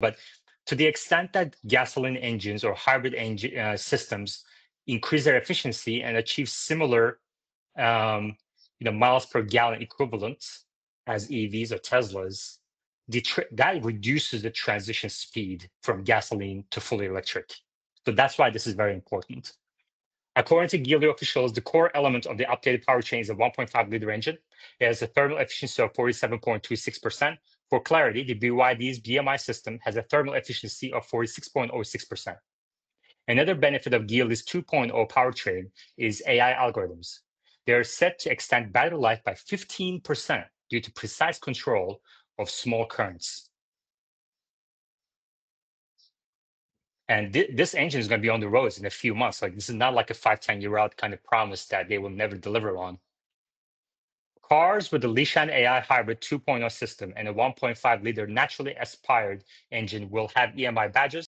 But to the extent that gasoline engines or hybrid engine uh, systems increase their efficiency and achieve similar um, you know, miles per gallon equivalents as EVs or Teslas, that reduces the transition speed from gasoline to fully electric. So that's why this is very important. According to Geely officials, the core element of the updated powertrain is a 1.5 liter engine. It has a thermal efficiency of 47.26%. For clarity, the BYD's DM-i system has a thermal efficiency of 46.06%. Another benefit of Geely's 2.0 powertrain is AI algorithms. They are set to extend battery life by 15% due to precise control of small currents. And th this engine is going to be on the roads in a few months. Like this is not like a five, 10 year out kind of promise that they will never deliver on. Cars with the Leishen AI Hybrid 2.0 system and a 1.5 liter naturally aspired engine will have EM-i badges